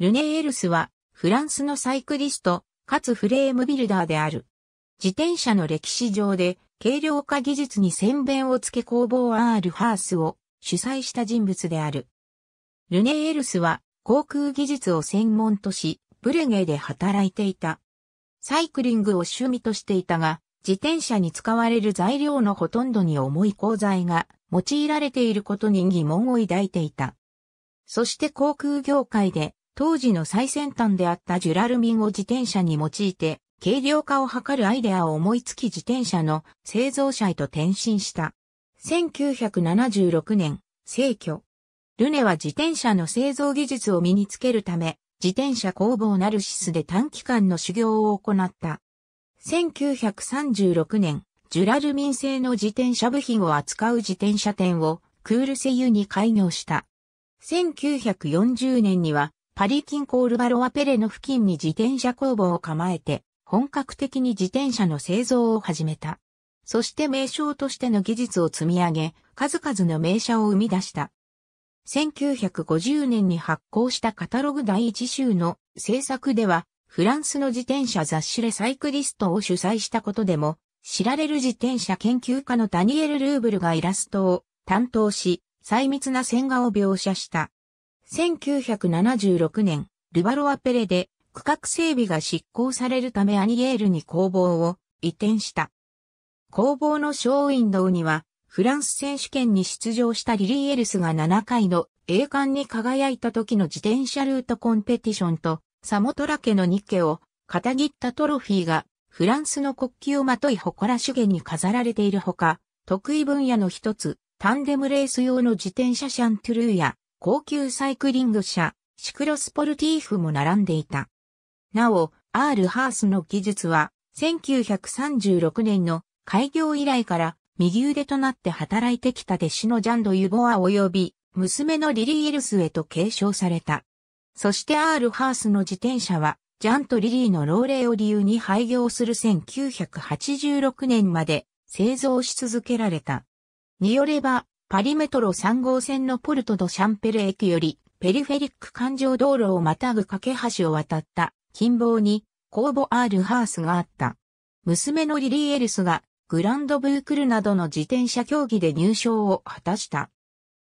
ルネエルスはフランスのサイクリスト、かつフレームビルダーである。自転車の歴史上で軽量化技術に先弁をつけ工房 R ハースを主催した人物である。ルネエルスは航空技術を専門とし、ブレゲーで働いていた。サイクリングを趣味としていたが、自転車に使われる材料のほとんどに重い鋼材が用いられていることに疑問を抱いていた。そして航空業界で当時の最先端であったジュラルミンを自転車に用いて軽量化を図るアイデアを思いつき自転車の製造者へと転身した。1976年、逝去。ルネは自転車の製造技術を身につけるため、自転車工房ナルシスで短期間の修行を行った。1936年、ジュラルミン製の自転車部品を扱う自転車店をクールセユに開業した。1940年にはパリ近郊ルバロアペレの付近に自転車工房を構えて本格的に自転車の製造を始めた。そして名称としての技術を積み上げ、数々の名車を生み出した。1950年に発行したカタログ第一集の制作では、フランスの自転車雑誌レサイクリストを主催したことでも、知られる自転車研究家のダニエル・ルーブルがイラストを担当し、細密な線画を描写した。1976年、ルバロアペレで区画整備が執行されるためアニエールに工房を移転した。工房のショーウィンドウにはフランス選手権に出場したリリー・エルスが7回の栄冠に輝いた時の自転車ルートコンペティションとサモトラ家の日家を肩切ったトロフィーがフランスの国旗をまとい誇らしげに飾られているほか、得意分野の一つ、タンデムレース用の自転車シャントゥルーや高級サイクリング車、シクロスポルティーフも並んでいた。なお、R ハースの技術は1936年の開業以来から右腕となって働いてきた弟子のジャンド・ユボア及び、娘のリリー・エルスへと継承された。そしてアール・ハースの自転車は、ジャンとリリーの老齢を理由に廃業する1986年まで製造し続けられた。によれば、パリメトロ3号線のポルトド・シャンペル駅より、ペリフェリック環状道路をまたぐ架け橋を渡った近傍に、公募アール・ハースがあった。娘のリリー・エルスがグランドブークルなどの自転車競技で入賞を果たした。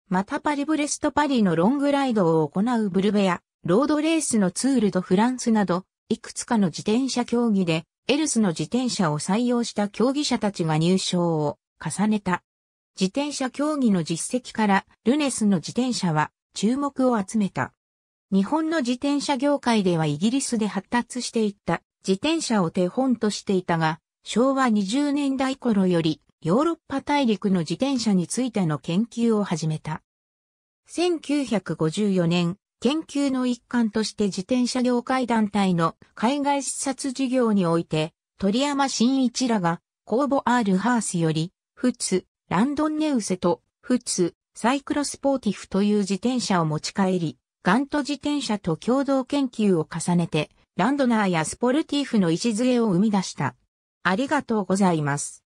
またパリブレストパリのロングライドを行うブルベや、ロードレースのツールドフランスなど、いくつかの自転車競技で、エルスの自転車を採用した競技者たちが入賞を重ねた。自転車競技の実績から、ルネスの自転車は注目を集めた。日本の自転車業界ではイギリスで発達していった自転車を手本としていたが、昭和20年代頃よりヨーロッパ大陸の自転車についての研究を始めた。1954年、研究の一環として自転車業界団体の海外視察事業において、鳥山新一らが、公募 R ハースより、フッツ、ランドンネウセと、フッツ、サイクロスポーティフという自転車を持ち帰り、ガント自転車と共同研究を重ねて、ランドナーやスポルティフの礎を生み出した。ありがとうございます。